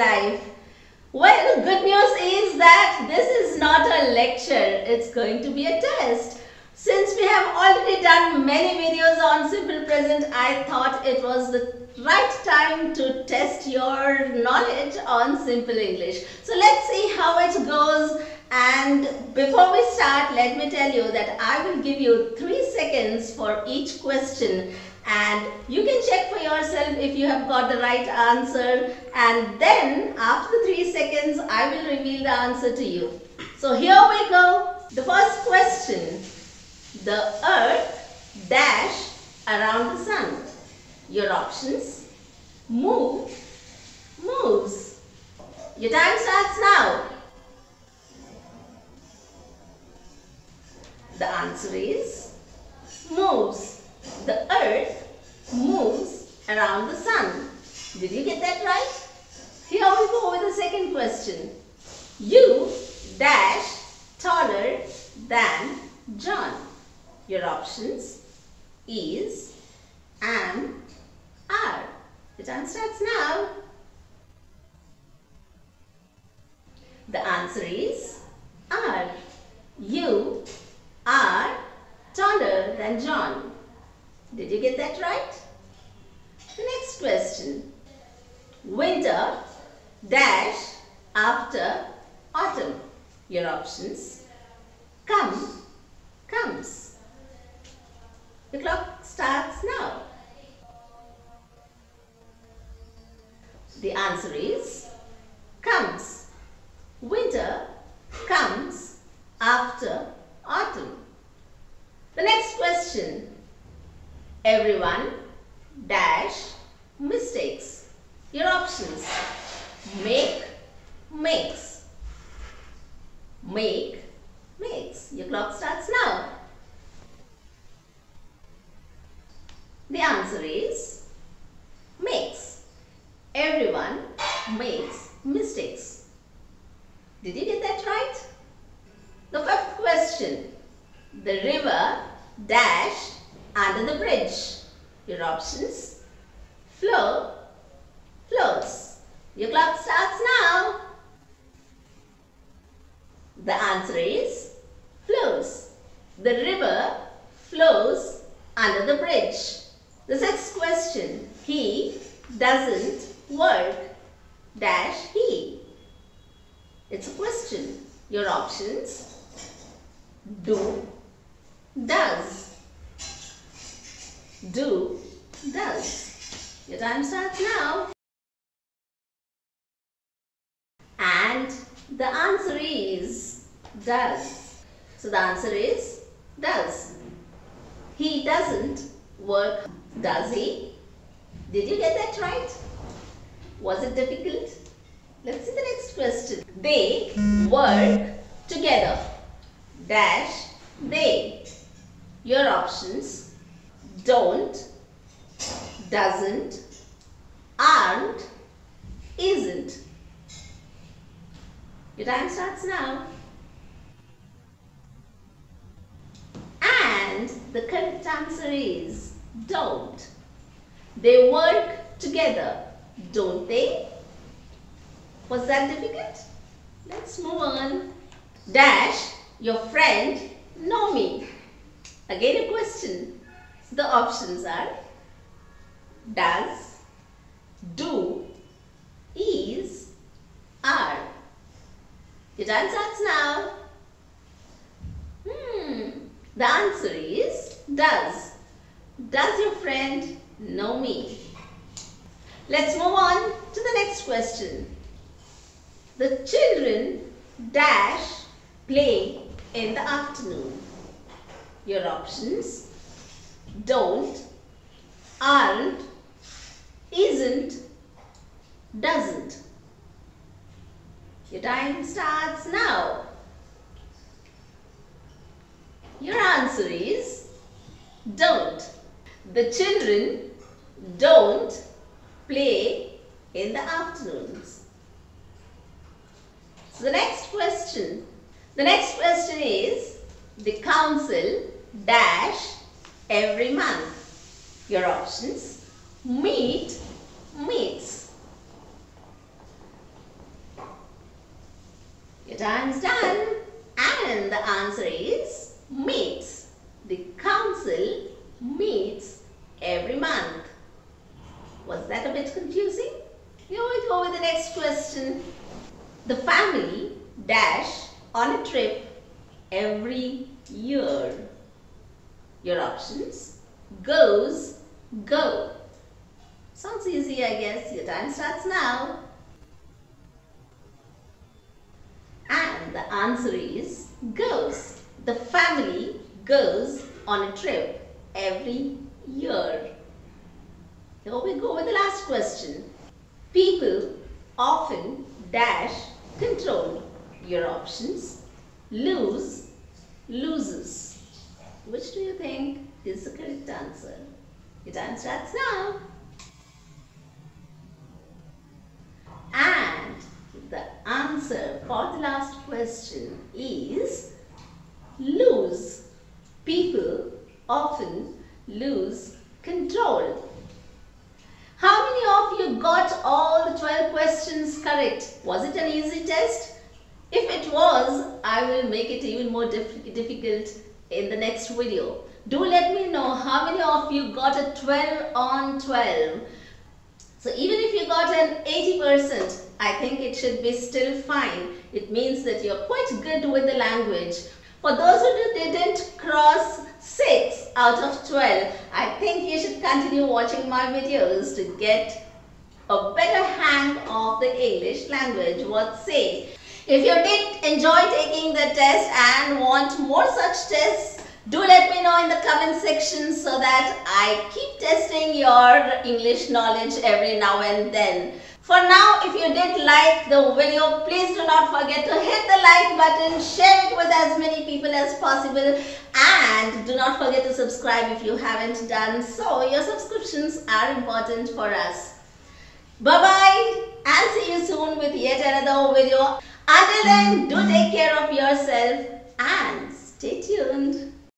life. Well, the good news is that this is not a lecture. It's going to be a test. Since we have already done many videos on simple present, I thought it was the right time to test your knowledge on simple English. So let's see how it goes and before we start, let me tell you that I will give you 3 seconds for each question and you can check for yourself if you have got the right answer and then after 3 seconds I will reveal the answer to you. So here we go. The first question. The earth dash around the sun. Your options. Move, moves. Your time starts now. The answer is moves. The earth moves around the sun. Did you get that right? Here we go with the second question. You dash taller than John. Your options is, am, are. The time starts now. The answer is are. You are taller than John. Did you get that right? The next question. Winter dash after autumn. Your options. Come, comes. The clock starts now. The answer is comes. Winter comes after autumn. The next question. Everyone dash mistakes. Your options. Make, makes. Make, makes. Your clock starts now. The answer is makes. Everyone makes mistakes. Did you get that right? The fifth question. The river dash under the bridge. Your options. Flow, flows. Your clock starts now. The answer is flows. The river flows under the bridge. The sixth question. He doesn't work dash he. It's a question. Your options. Do, does. Do, does. Your time starts now. The answer is does. So the answer is does. He doesn't work, does he? Did you get that right? Was it difficult? Let's see the next question. They work together. Dash they. Your options don't, doesn't, aren't, isn't. Your time starts now. And the correct answer is don't. They work together, don't they? Was that difficult? Let's move on. Dash, your friend, know me. Again a question. The options are does, do, is, are. Time now. Hmm. The answer is does. Does your friend know me? Let's move on to the next question. The children dash play in the afternoon. Your options don't, aren't, isn't, doesn't. Your time starts now. Your answer is don't. The children don't play in the afternoons. So the next question. The next question is the council dash every month. Your options meet, meets. Your time is done. And the answer is meets. The council meets every month. Was that a bit confusing? You know, we go with the next question. The family dash on a trip every year. Your options goes, go. Sounds easy, I guess. Your time starts now. Answer is goes. The family goes on a trip every year. Here we go with the last question. People often dash control. Your options lose, loses. Which do you think is the correct answer? Your time starts now. And the answer for the last question is lose. People often lose control. How many of you got all the 12 questions correct? Was it an easy test? If it was, I will make it even more diff difficult in the next video. Do let me know how many of you got a 12 on 12. So even if you got an 80%, I think it should be still fine. It means that you're quite good with the language. For those who didn't cross 6 out of 12, I think you should continue watching my videos to get a better hang of the English language. What say? If you did enjoy taking the test and want more such tests, do let me know in the comment section so that I keep testing your English knowledge every now and then. For now, if you did like the video, please do not forget to hit the like button, share it with as many people as possible and do not forget to subscribe if you haven't done so. Your subscriptions are important for us. Bye-bye and see you soon with yet another video. Until then, do take care of yourself and stay tuned.